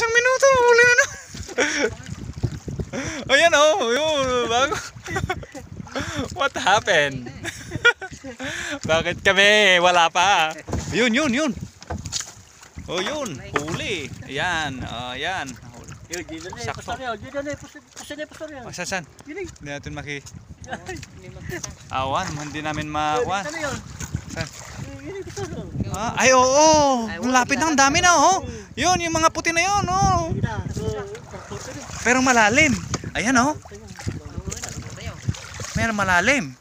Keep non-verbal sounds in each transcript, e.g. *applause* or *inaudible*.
isang minuto, huli na na. *laughs* Ayan oh, yun, bago. *laughs* What happened? *laughs* Bakit kami? Wala pa. Yun, yun, yun. Oh, yun. Huli. Ayan, oh, yun na eh, Sakto. yun. Oh, saan? Hindi natin maki... Awan, hindi namin makuha. Ano? Saan? Ah, ay, oo. Oh, Ang lapit ng dami na, oh. Yun, yung mga puti na yun, oh. Pero malalim. Ayan, oh. Meron malalim.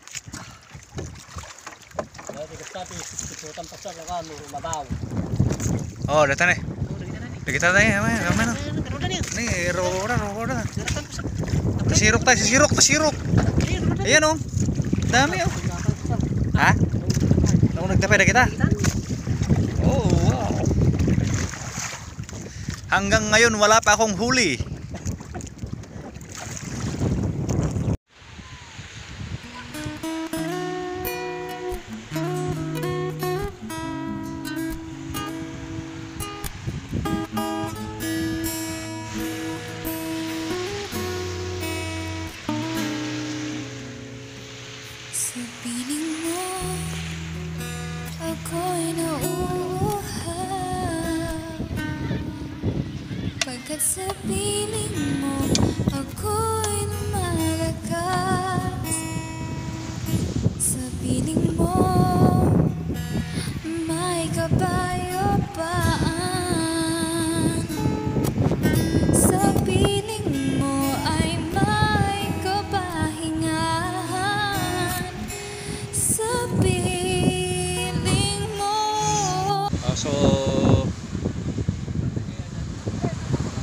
Oh, dito na eh. Dito na eh. Ayan. Pero na. Ni, rora, rora. Tasirok tayo, sisirok, tasirok. Ayan, oh. Dami, oh. Ha? Nagtapay na kita. Oh, wow. Hanggang ngayon, wala pa akong huli. Pagkat sa mo, ako'y lumalakas. Sa piling mo, may kabayo paan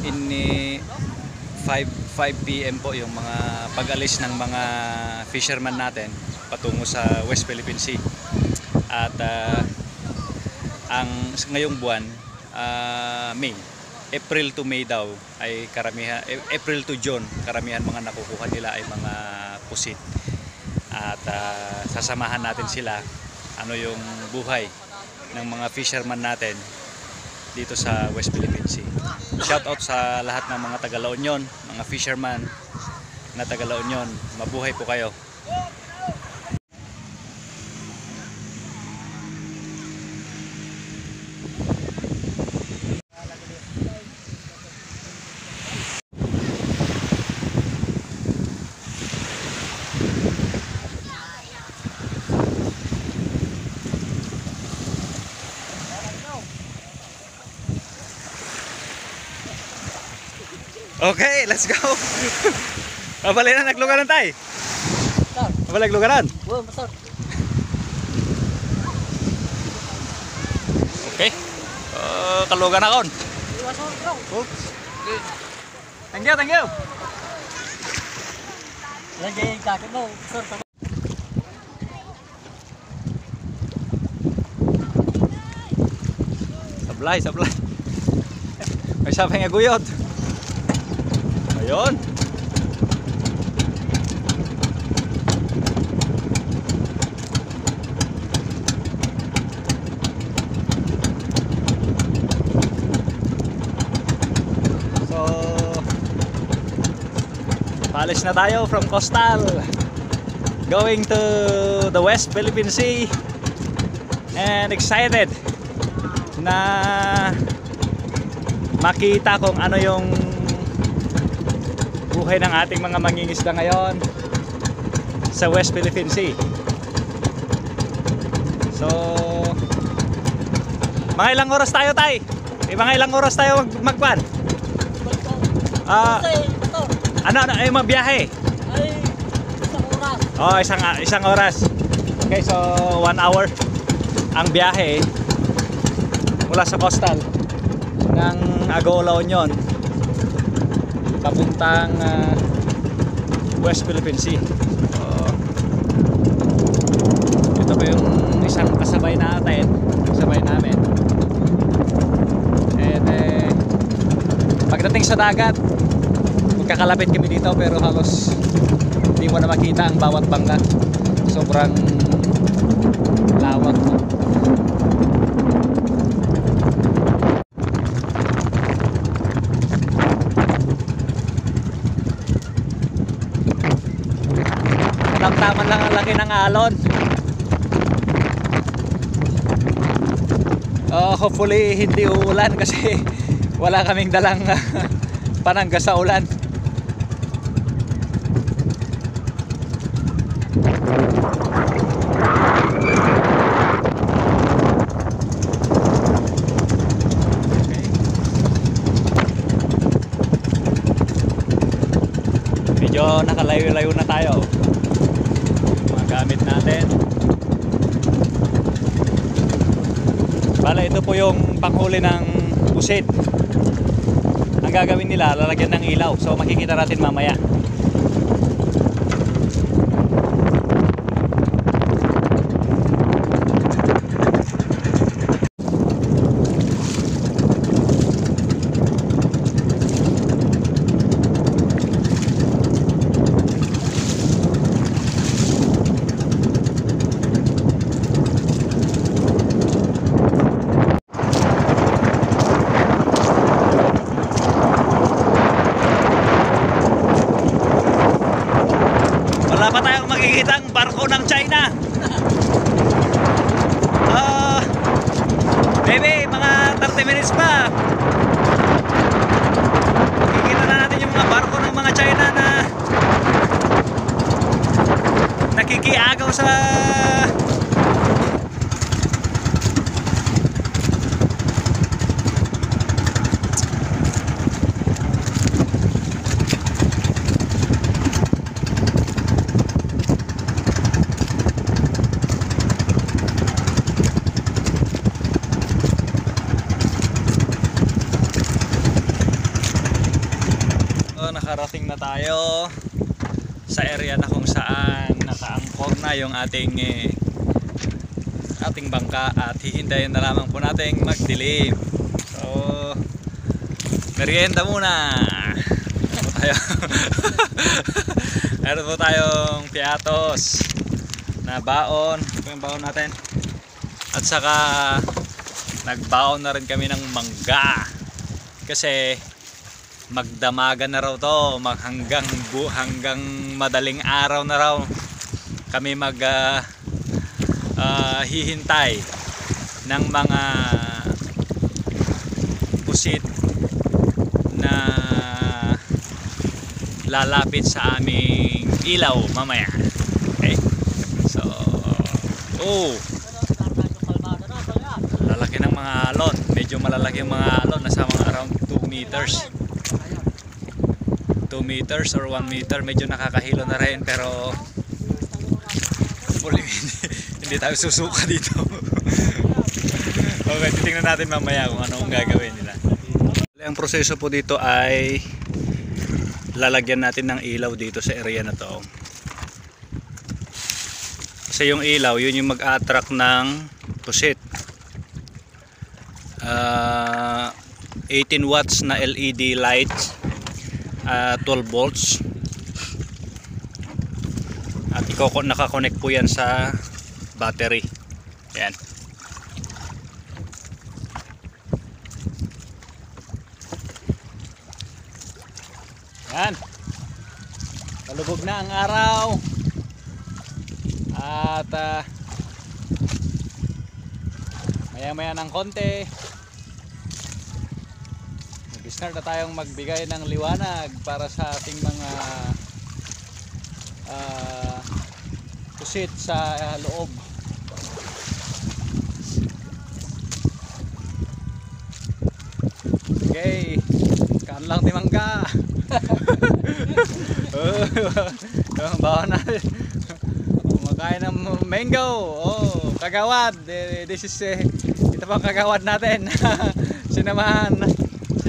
in 5 5 PM po yung mga pag-alis ng mga fisherman natin patungo sa West Philippine Sea. At ah, ang ngayong buwan ah, May April to May daw ay karamihan eh, April to June karamihan mga nakukuha nila ay mga pusit. At ah, sasamahan natin sila ano yung buhay ng mga fisherman natin dito sa West Philippine Sea. Shout out sa lahat ng mga taga La Union, mga fisherman na taga La Union. Mabuhay po kayo. Okay, let's go. *laughs* Babalik na naglugaran tayo. Pastor, Babalik lugaran. wow. Okay. Uh, kalugan na kon. Oops. Thank you, thank you. Yung jacket mo, pastor. Sablay, sablay. May sabay nga guyod. Ayun. So, paalis na tayo from Coastal. Going to the West Philippine Sea. And excited na makita kung ano yung buhay ng ating mga mangingisda ngayon sa West Philippine Sea. So, mga ilang oras tayo tay? Eh, mga ilang oras tayo mag magpan? Ah, pastor, ano ano ay magbiyahe? ay, isang oras. Oh, isang isang oras. Okay, so one hour ang biyahe mula sa coastal ng Agoola Union papuntang ah, West Philippine Sea. So, ito pa yung isang kasabay natin, kasabay namin. And eh, pagdating sa dagat, magkakalapit kami dito pero halos hindi mo na makita ang bawat bangka. Sobrang lawak. No? lang laki ng alon. Oh, hopefully hindi uulan kasi *laughs* wala kaming dalang *laughs* panangga sa ulan. Medyo nakalayo-layo na tayo. Gamit natin. Bala, ito po yung panghuli ng pusit. Ang gagawin nila, lalagyan ng ilaw. So makikita natin mamaya. Wala pa tayong makikita ang barko ng China. Ah, maybe mga 30 minutes pa. Makikita na natin yung mga barko ng mga China na nakikiagaw sa So, nakarating na tayo sa area na kung saan nakaangkor na yung ating eh, ating bangka at hihintayin na lamang po nating magdilim. So, merienda muna. Meron tayo. *laughs* Meron po tayong piatos na baon. Ito yung baon natin. At saka nagbaon na rin kami ng mangga. Kasi magdamagan na raw to. Hanggang bu hanggang madaling araw na raw. Kami mag ah, ah, hihintay ng mga pusit na lalapit sa aming ilaw mamaya. Okay? So oh. Lalaki ng mga alon. Medyo malalaki ang mga alon. Nasa mga around 2 meters 2 meters or 1 meter medyo nakakahilo na rin pero hopefully *laughs* hindi, tayo susuka dito. *laughs* Okay titingnan natin mamaya kung ano ang gagawin nila. Ang proseso po dito ay lalagyan natin ng ilaw dito sa area na to. Kasi yung ilaw yun yung mag-attract ng pusit. Ah, 18 watts na LED lights ah, 12 volts. At ikoko nakakonect po yan sa battery. Yan. Yan. Palubog na ang araw. At ah, maya maya ng konti Nag-start na tayong magbigay ng liwanag para sa ating mga ah, pusit sa ah, loob. Okay, kaan lang timangka. Yung *laughs* bawa natin. Kumakain ng mango. Oh, kagawad. Eh, This is eh, ito pang kagawad natin. *laughs* Sinamahan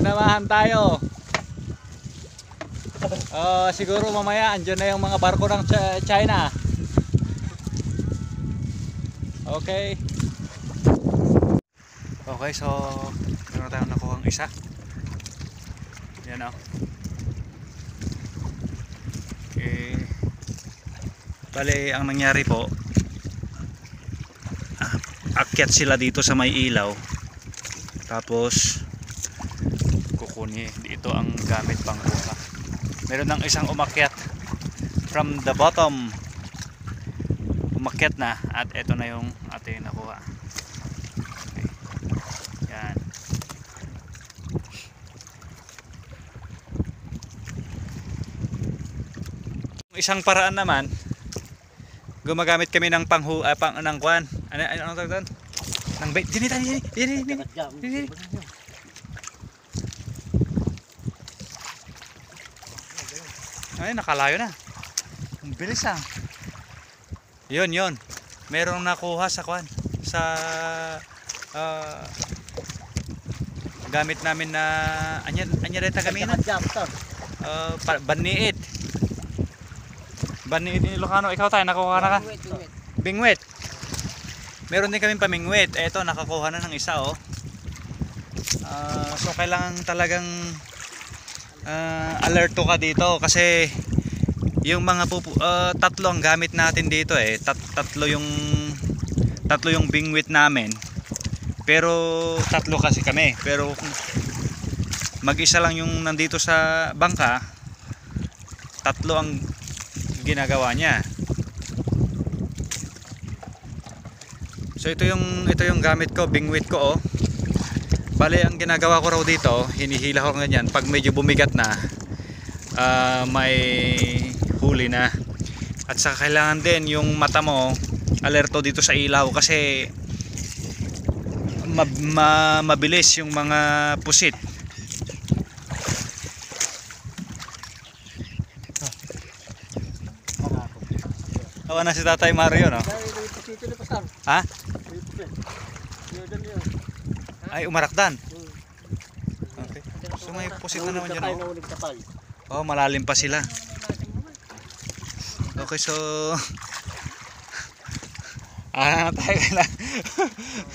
sinamahan tayo. Ah, siguro mamaya andyan na yung mga barko ng Ch- China. Okay. Okay so meron tayong nakuha ang isa. Yan o okay bali ang nangyari po ah, akyat sila dito sa may ilaw. Tapos dito ang gamit pang kuha meron ng isang umakyat from the bottom umakyat na at ito na yung ating nakuha. Okay. Yan. Isang paraan naman, gumagamit kami ng panghu ah, pang ng kwan. Ano ano tawag doon? Ng bait. Dini dini dini Ay, nakalayo na. Ang bilis ah. Yun, yun. Merong nakuha sa kwan. Sa ah, gamit namin na anya anya deta kami na Jam to. uh, baniit. Baniit ni Ilocano. Ikaw tayo nakuha na ka. Bingwit. Meron din kami pamingwit. Eto, nakakuha na ng isa oh. Ah, so kailangan talagang ah, alerto ka dito kasi yung mga pupu, ah, tatlo ang gamit natin dito eh. Tat, tatlo yung tatlo yung bingwit namin. Pero tatlo kasi kami. Pero kung mag-isa lang yung nandito sa bangka, tatlo ang ginagawa niya. So ito yung ito yung gamit ko, bingwit ko oh. Bale ang ginagawa ko raw dito, hinihila ko ganyan pag medyo bumigat na ah, may huli na. At saka kailangan din yung mata mo alerto dito sa ilaw kasi ma- ma- mabilis yung mga pusit. Awa na si Tatay Mario no. Pasar. Ha? Ay umarakdan. Okay. So may pusit na naman dyan oh. Oh, malalim pa sila. Okay, so *laughs* Ah, tayo kailangan.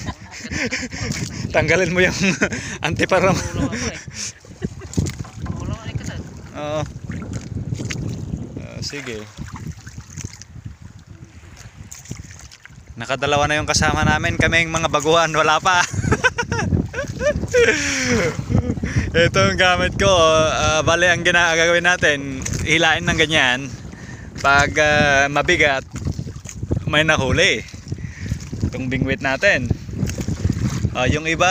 *laughs* Tanggalin mo yung *laughs* antiparam. Oo. Ah, sige. Nakadalawa na yung kasama namin. Kami yung mga baguhan. Wala pa. Ito ang gamit ko. Ah, bale, ang gina gagawin natin, hilain ng ganyan. Pag ah, mabigat, may nahuli. Itong bingwit natin. Ah, yung iba,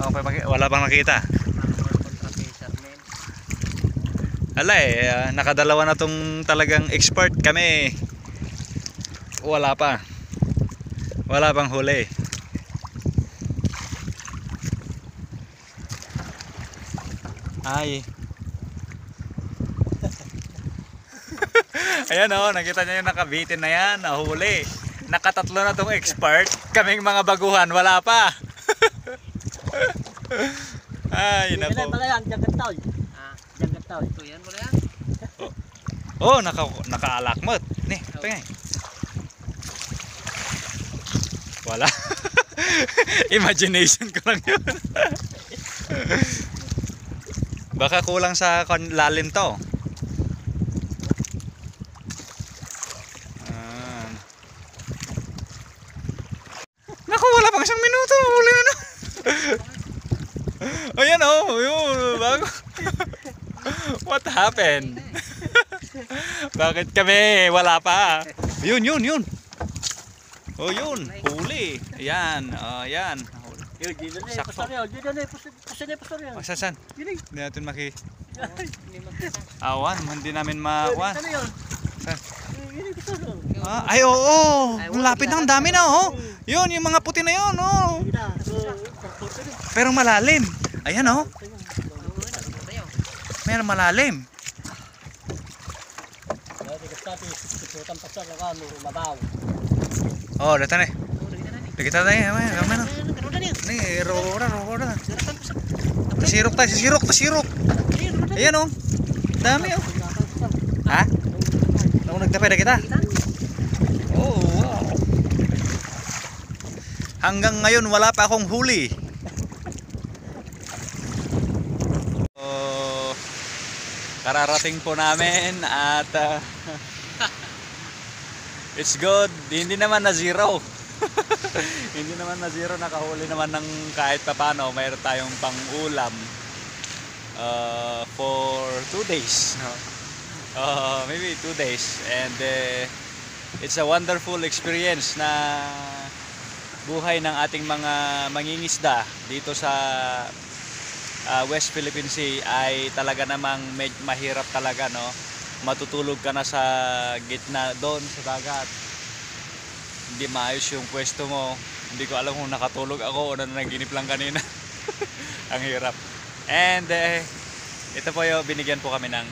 okay, wala pang nakita. Ala eh, ah, nakadalawa na tong talagang expert kami. Wala pa. Wala pang huli. Ay. *laughs* Ayan oh, nakita niyo yung nakabitin na yan, nahuli. Nakatatlo na tong expert. Kaming mga baguhan, wala pa. *laughs* Ay, nako. Ah, yan. Oh, naka nakaalakmot. Ni, tingay. Wala. *laughs* Imagination ko lang 'yun. *laughs* Baka kulang sa lalim to. Ah. Naku, wala pang isang minuto. Huli na na. *laughs* Ayan oh, yun, bago. What happened? Bakit kami? Wala pa. Yun, yun, yun. Oh, yun. Huli. Ayan. Oh, ayan. Eh. Sakto. Na eh. Eh. Oh, eh. Hindi natin maki... Awan, hindi namin makuha. Saan? Eh. Ah, ay, oo. Oh, Ay, Ang lapit ang dami na, oh. Yun, yung mga puti na yun, oh. Pero malalim. Ayan, oh. Meron malalim. Oh, na, eh. Ayan, ayan, ayan. Ganun na. Ni, rora, rora. Daratan pasar. Tasirok tayo, sisirok, tasirok. Ayan, oh. Dami, oh. Ha? Nung nagtapay na kita? Oh, wow. Hanggang ngayon wala pa akong huli. Oh, kararating po namin at ah, *laughs* it's good. Hindi naman na zero. Naman na zero. Nakahuli naman ng kahit papano. Mayroon tayong pang-ulam uh, for two days. No? Uh, maybe two days. And uh, it's a wonderful experience na buhay ng ating mga mangingisda dito sa uh, West Philippine Sea ay talaga namang med- mahirap talaga no matutulog ka na sa gitna doon sa dagat hindi maayos yung pwesto mo hindi ko alam kung nakatulog ako o nanaginip lang kanina. *laughs* Ang hirap. And eh, ito po yung binigyan po kami ng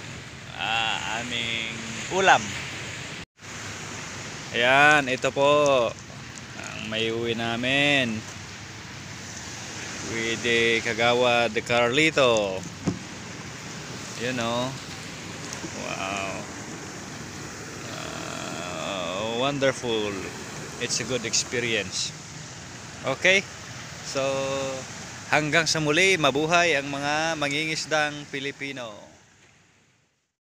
ah, aming ulam. Ayan ito po. Ang may uwi namin. With the Kagawa de Carlito. You know wow. Uh, wonderful. It's a good experience okay? So hanggang sa muli mabuhay ang mga mangingisdang Pilipino